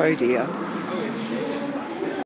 Oh dear.